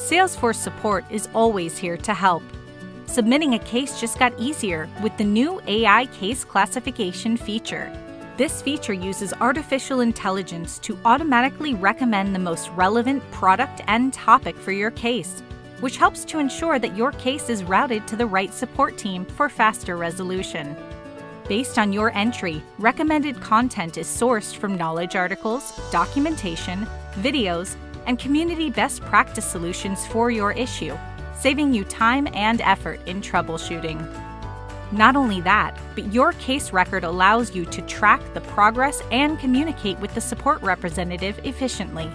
Salesforce support is always here to help. Submitting a case just got easier with the new AI case classification feature. This feature uses artificial intelligence to automatically recommend the most relevant product and topic for your case, which helps to ensure that your case is routed to the right support team for faster resolution. Based on your entry, recommended content is sourced from knowledge articles, documentation, videos, and community best practice solutions for your issue, saving you time and effort in troubleshooting. Not only that, but your case record allows you to track the progress and communicate with the support representative efficiently.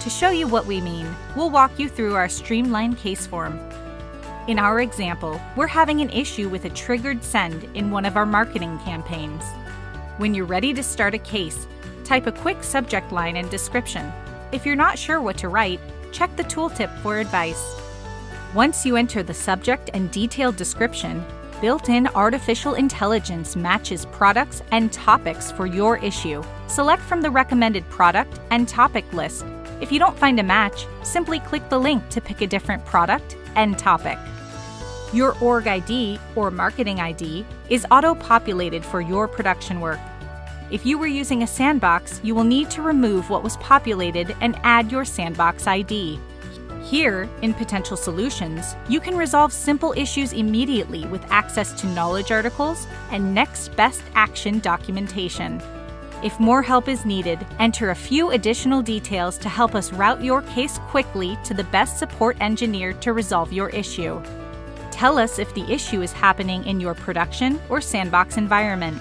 To show you what we mean, we'll walk you through our streamlined case form. In our example, we're having an issue with a triggered send in one of our marketing campaigns. When you're ready to start a case, type a quick subject line and description. If you're not sure what to write, check the tooltip for advice. Once you enter the subject and detailed description, built-in artificial intelligence matches products and topics for your issue. Select from the recommended product and topic list. If you don't find a match, simply click the link to pick a different product and topic. Your org ID or marketing ID is auto-populated for your production work. If you were using a sandbox, you will need to remove what was populated and add your sandbox ID. Here, in Potential Solutions, you can resolve simple issues immediately with access to knowledge articles and next best action documentation. If more help is needed, enter a few additional details to help us route your case quickly to the best support engineer to resolve your issue. Tell us if the issue is happening in your production or sandbox environment.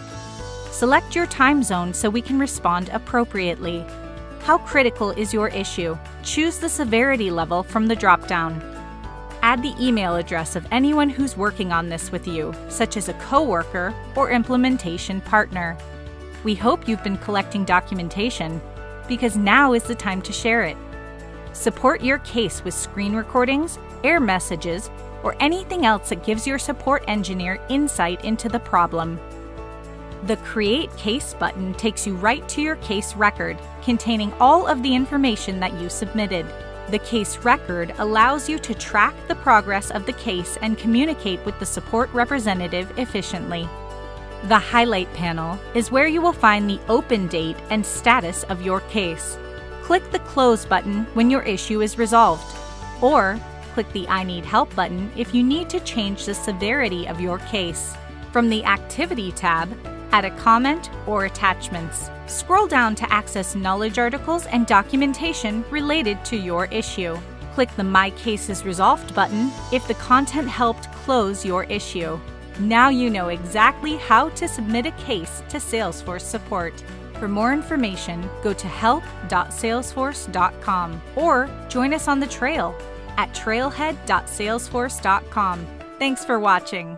Select your time zone so we can respond appropriately. How critical is your issue? Choose the severity level from the dropdown. Add the email address of anyone who's working on this with you, such as a coworker or implementation partner. We hope you've been collecting documentation because now is the time to share it. Support your case with screen recordings, error messages, or anything else that gives your support engineer insight into the problem. The Create Case button takes you right to your case record, containing all of the information that you submitted. The case record allows you to track the progress of the case and communicate with the support representative efficiently. The Highlight panel is where you will find the open date and status of your case. Click the Close button when your issue is resolved, or click the I Need Help button if you need to change the severity of your case. From the Activity tab, add a comment or attachments. Scroll down to access knowledge articles and documentation related to your issue. Click the My Case is Resolved button if the content helped close your issue. Now you know exactly how to submit a case to Salesforce support. For more information, go to help.salesforce.com or join us on the trail at trailhead.salesforce.com. Thanks for watching.